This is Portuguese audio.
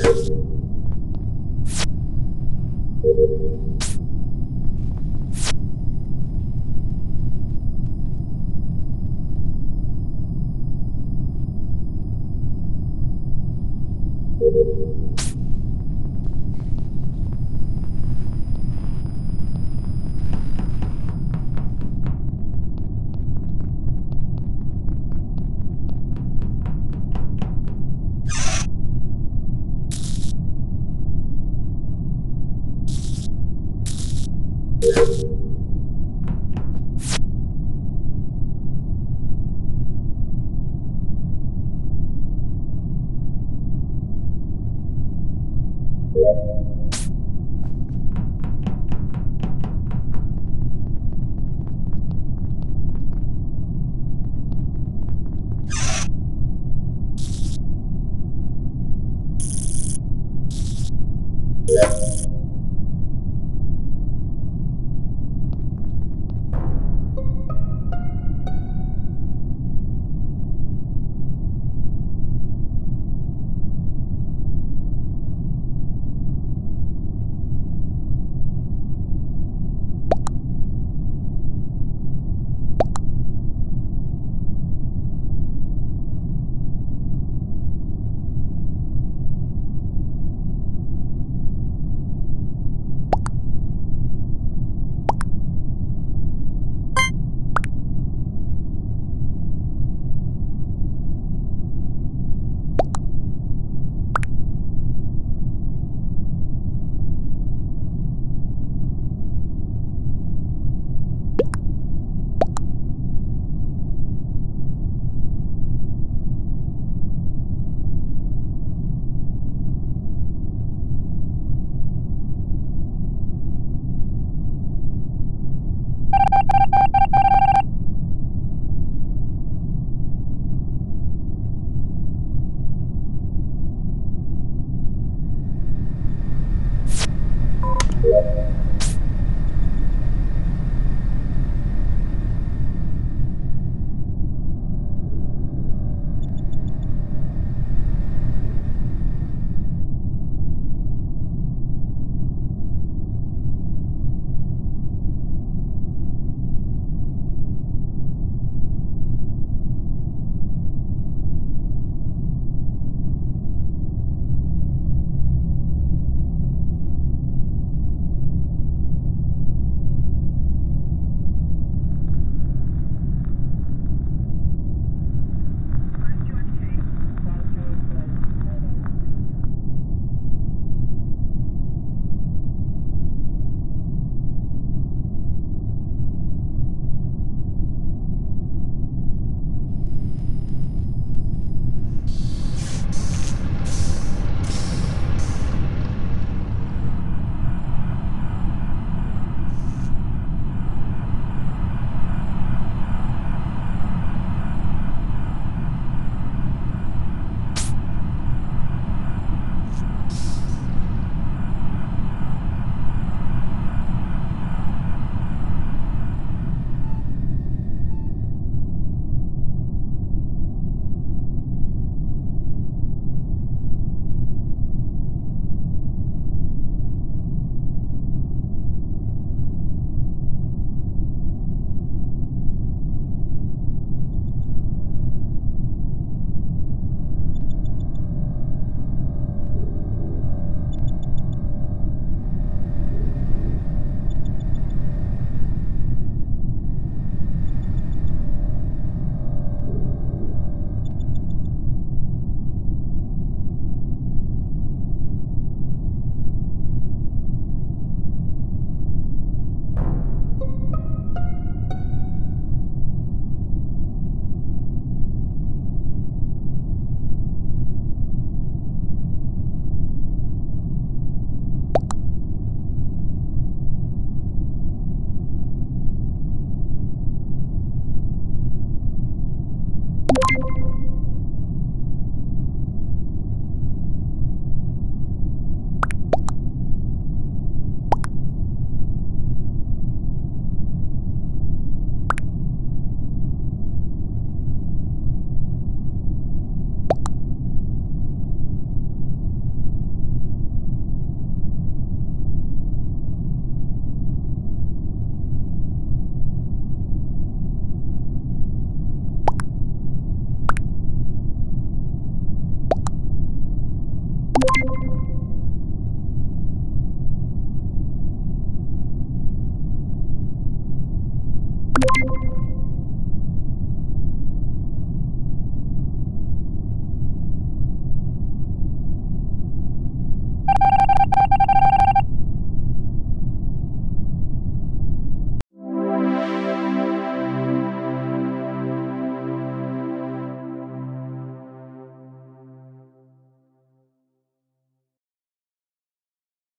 Thank